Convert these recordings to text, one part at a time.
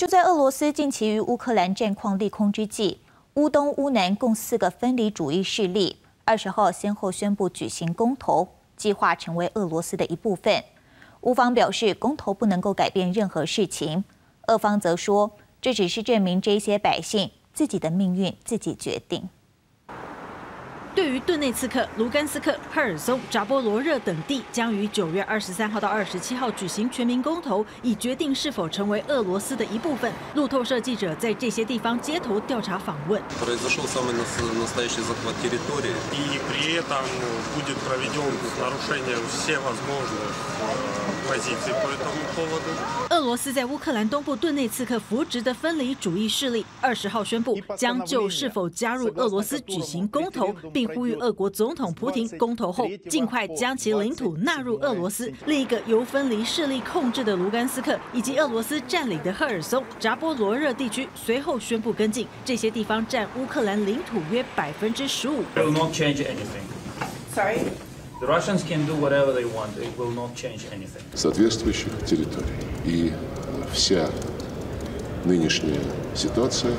就在俄罗斯近期与乌克兰战况利空之际，乌东、乌南共四个分离主义势力二十号先后宣布举行公投，计划成为俄罗斯的一部分。乌方表示，公投不能够改变任何事情；俄方则说，这只是证明这些百姓自己的命运自己决定。对于顿内茨克、卢甘斯克、赫尔松、扎波罗热等地，将于九月二十三号到二十七号举行全民公投，以决定是否成为俄罗斯的一部分。路透社记者在这些地方街头调查访问。俄罗斯在乌克兰东部顿内茨克扶植的分离主义势力，二十号宣布将就是否加入俄罗斯举行公投，并呼吁俄国总统普京公投后尽快将其领土纳入俄罗斯。另一个由分离势力控制的卢甘斯克以及俄罗斯占领的赫尔松、扎波罗热地区随后宣布跟进，这些地方占乌克兰领土约百分之十五。Sorry. The Russians can do whatever they want. It will not change anything. соответствующих территорий. И вся нынешняя ситуация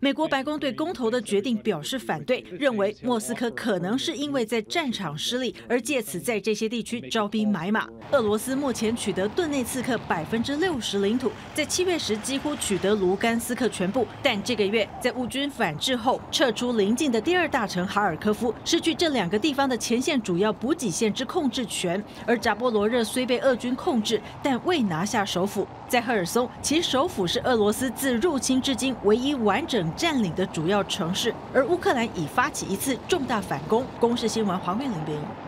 美国白宫对公投的决定表示反对认为莫斯科可能是因为在战场失利而借此在这些地区招兵买马。俄罗斯目前取得顿内刺客百分之六十领土在七月时几乎取得卢甘斯克全部但这个月在乌军反制后撤出临近的第二大城哈尔科夫失去这两个地方的前线主要补给线之控制权。而扎波罗热虽被俄军控制但未拿下首府。在赫尔松其首府是俄罗斯自入侵至今唯一完整占领的主要城市，而乌克兰已发起一次重大反攻。公视新闻黄月玲编译。